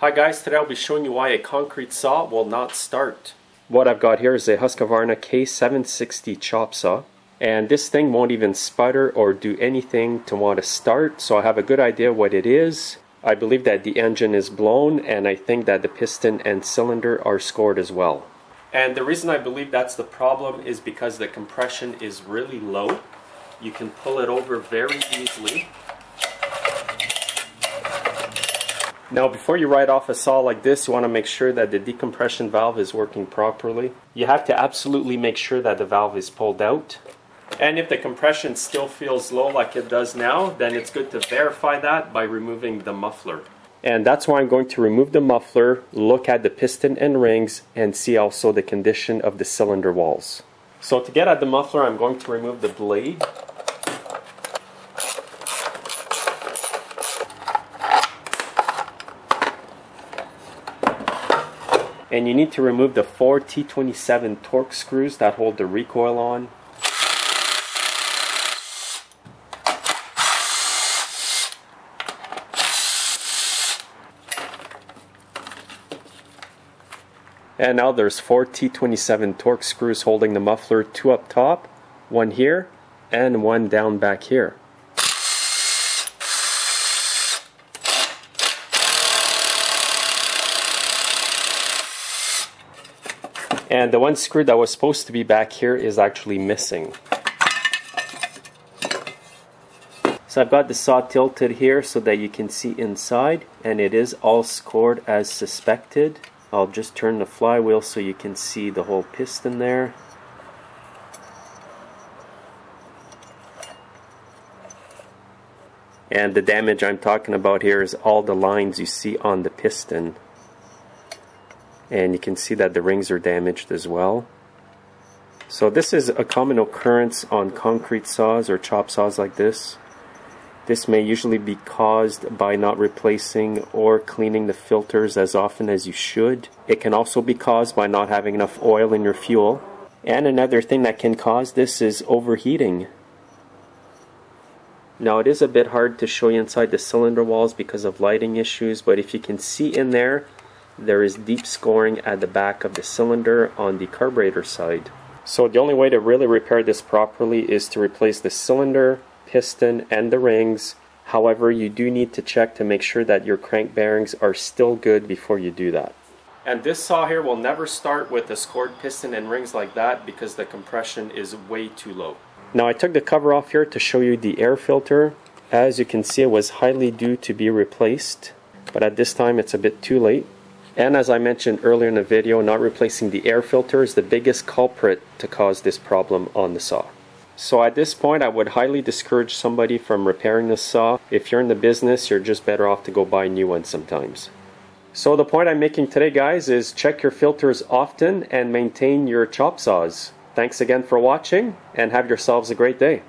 Hi guys, today I'll be showing you why a concrete saw will not start. What I've got here is a Husqvarna K760 chop saw and this thing won't even sputter or do anything to want to start so I have a good idea what it is. I believe that the engine is blown and I think that the piston and cylinder are scored as well. And the reason I believe that's the problem is because the compression is really low. You can pull it over very easily Now before you write off a saw like this, you want to make sure that the decompression valve is working properly. You have to absolutely make sure that the valve is pulled out. And if the compression still feels low like it does now, then it's good to verify that by removing the muffler. And that's why I'm going to remove the muffler, look at the piston and rings, and see also the condition of the cylinder walls. So to get at the muffler, I'm going to remove the blade and you need to remove the four T27 Torx screws that hold the recoil on. And now there's four T27 Torx screws holding the muffler, two up top, one here, and one down back here. And the one screw that was supposed to be back here is actually missing. So I've got the saw tilted here so that you can see inside and it is all scored as suspected. I'll just turn the flywheel so you can see the whole piston there. And the damage I'm talking about here is all the lines you see on the piston and you can see that the rings are damaged as well. So this is a common occurrence on concrete saws or chop saws like this. This may usually be caused by not replacing or cleaning the filters as often as you should. It can also be caused by not having enough oil in your fuel. And another thing that can cause this is overheating. Now it is a bit hard to show you inside the cylinder walls because of lighting issues, but if you can see in there, there is deep scoring at the back of the cylinder on the carburetor side. So the only way to really repair this properly is to replace the cylinder, piston, and the rings. However, you do need to check to make sure that your crank bearings are still good before you do that. And this saw here will never start with a scored piston and rings like that because the compression is way too low. Now I took the cover off here to show you the air filter. As you can see it was highly due to be replaced, but at this time it's a bit too late. And as I mentioned earlier in the video, not replacing the air filter is the biggest culprit to cause this problem on the saw. So at this point, I would highly discourage somebody from repairing this saw. If you're in the business, you're just better off to go buy a new ones sometimes. So the point I'm making today, guys, is check your filters often and maintain your chop saws. Thanks again for watching, and have yourselves a great day.